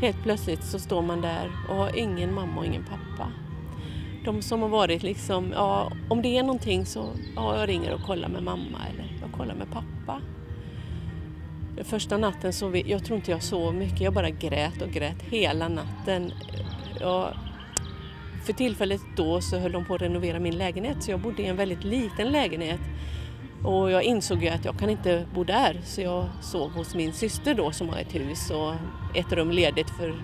helt plötsligt så står man där och har ingen mamma och ingen pappa. De som har varit liksom, ja om det är någonting så, ja jag ringer och kollar med mamma eller jag kollar med pappa. Första natten så, vi, jag tror inte jag sov mycket, jag bara grät och grät hela natten. Jag, för tillfället då så höll de på att renovera min lägenhet så jag bodde i en väldigt liten lägenhet. Och jag insåg ju att jag kan inte bo där så jag sov hos min syster då som har ett hus och ett rum ledigt för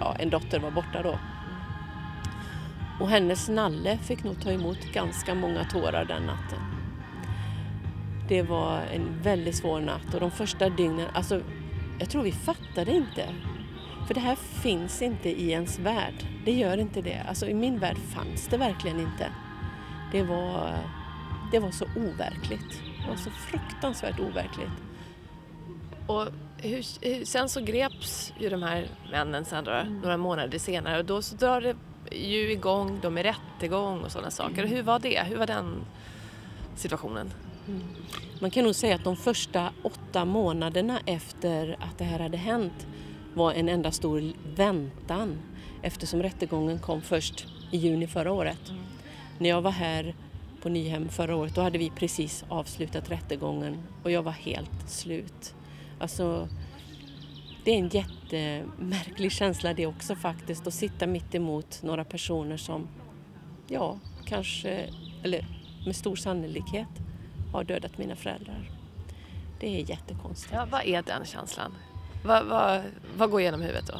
ja, en dotter var borta då. Och hennes nalle fick nog ta emot ganska många tårar den natten. Det var en väldigt svår natt och de första dygnen, alltså jag tror vi fattade inte. För det här finns inte i ens värld. Det gör inte det. Alltså i min värld fanns det verkligen inte. Det var, det var så overkligt. Det var så fruktansvärt overkligt. Och hur, sen så greps ju de här männen sen då, mm. några månader senare och då så drar det ju igång, de är rättegång och sådana saker. Mm. Hur var det? Hur var den situationen? Mm. Man kan nog säga att de första åtta månaderna efter att det här hade hänt var en enda stor väntan eftersom rättegången kom först i juni förra året. Mm. När jag var här på Nyhem förra året då hade vi precis avslutat rättegången och jag var helt slut. Alltså, det är en jättemärklig känsla det också faktiskt att sitta mitt emot några personer som, ja, kanske, eller med stor sannolikhet har dödat mina föräldrar. Det är jättekonstigt. Ja, vad är den känslan? Vad, vad, vad går igenom huvudet då?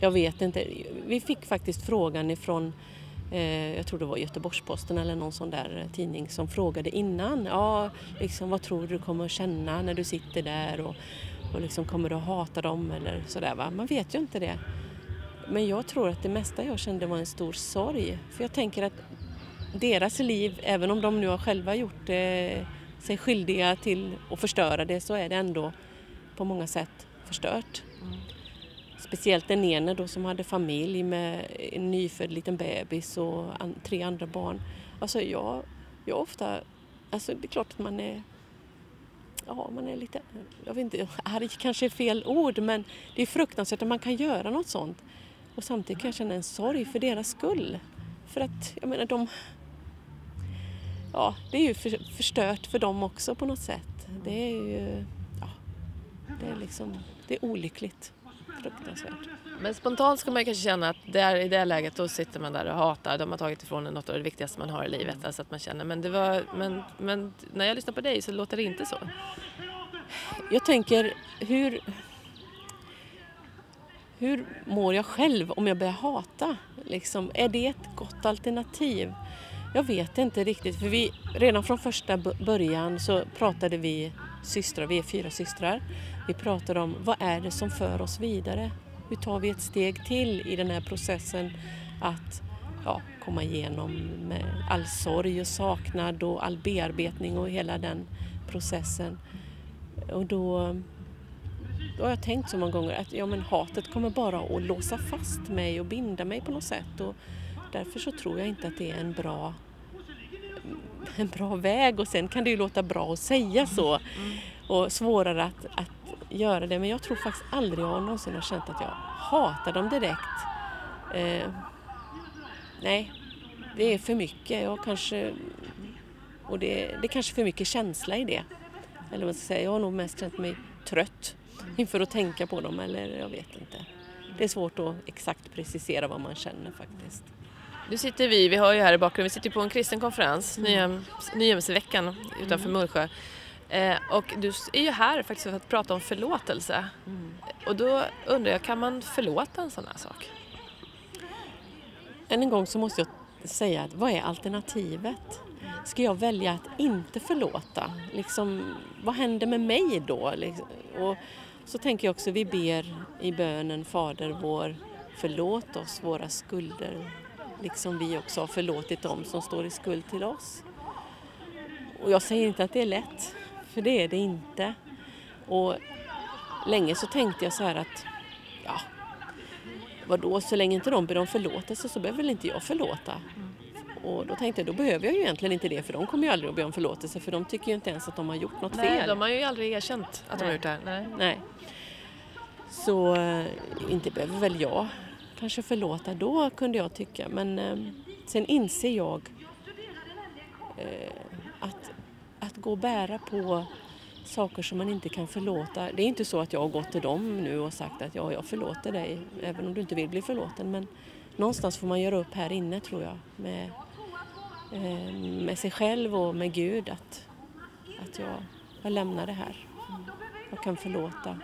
Jag vet inte. Vi fick faktiskt frågan ifrån Eh, jag tror det var Göteborgs-Posten eller någon sån där eh, tidning som frågade innan. Ja, liksom, vad tror du kommer att känna när du sitter där och, och liksom, kommer du att hata dem eller sådär va? Man vet ju inte det. Men jag tror att det mesta jag kände var en stor sorg. För jag tänker att deras liv, även om de nu har själva gjort eh, sig skyldiga till att förstöra det, så är det ändå på många sätt förstört. Mm. Speciellt den ene då som hade familj med en nyfödd liten bebis och an, tre andra barn. Alltså jag, jag ofta, alltså det är klart att man är ja, man är lite, jag vet inte, arg kanske är fel ord men det är fruktansvärt att man kan göra något sånt. Och samtidigt kan jag känna en sorg för deras skull. För att, jag menar de, ja det är ju för, förstört för dem också på något sätt. Det är ju, ja, det är liksom, det är olyckligt fruktansvärt. Men spontant ska man kanske känna att där, i det läget då sitter man där och hatar. De har tagit ifrån en något av det viktigaste man har i livet. Mm. Alltså att man känner, men, det var, men, men när jag lyssnar på dig så låter det inte så. Jag tänker, hur, hur mår jag själv om jag börjar hata? Liksom, är det ett gott alternativ? Jag vet inte riktigt, för vi, redan från första början så pratade vi systrar, vi är fyra systrar. Vi pratar om vad är det som för oss vidare? Hur tar vi ett steg till i den här processen att ja, komma igenom med all sorg och saknad och all bearbetning och hela den processen. Och då, då har jag tänkt så många gånger att ja, men hatet kommer bara att låsa fast mig och binda mig på något sätt. Och därför så tror jag inte att det är en bra en bra väg och sen kan det ju låta bra att säga så mm. och svårare att, att göra det men jag tror faktiskt aldrig jag någonsin har känt att jag hatar dem direkt. Eh, nej, det är för mycket. Jag kanske, och det, det är kanske för mycket känsla i det. Eller vad ska jag säga, jag har nog mest känt mig trött inför att tänka på dem eller jag vet inte. Det är svårt att exakt precisera vad man känner faktiskt. Nu sitter vi, vi har ju här i bakgrunden, vi sitter på en kristen konferens, mm. Nyhemsveckan utanför mm. Mullsjö. Eh, och du är ju här faktiskt för att prata om förlåtelse. Mm. Och då undrar jag, kan man förlåta en sån här sak? Än en gång så måste jag säga, vad är alternativet? Ska jag välja att inte förlåta? Liksom, vad händer med mig då? Och så tänker jag också, vi ber i bönen Fader vår, förlåt oss våra skulder liksom vi också har förlåtit dem som står i skuld till oss. Och jag säger inte att det är lätt, för det är det inte. Och länge så tänkte jag så här att, ja, vadå, så länge inte de ber om förlåtelse så behöver väl inte jag förlåta. Och då tänkte jag, då behöver jag ju egentligen inte det för de kommer ju aldrig att be om förlåtelse för de tycker ju inte ens att de har gjort något Nej, fel. de har ju aldrig erkänt att de har gjort det här. Nej. Nej. Så eh, inte behöver väl jag kanske förlåta då kunde jag tycka men eh, sen inser jag eh, att, att gå och bära på saker som man inte kan förlåta. Det är inte så att jag har gått till dem nu och sagt att ja, jag förlåter dig även om du inte vill bli förlåten men någonstans får man göra upp här inne tror jag med, eh, med sig själv och med Gud att, att jag, jag lämnar det här. Jag kan förlåta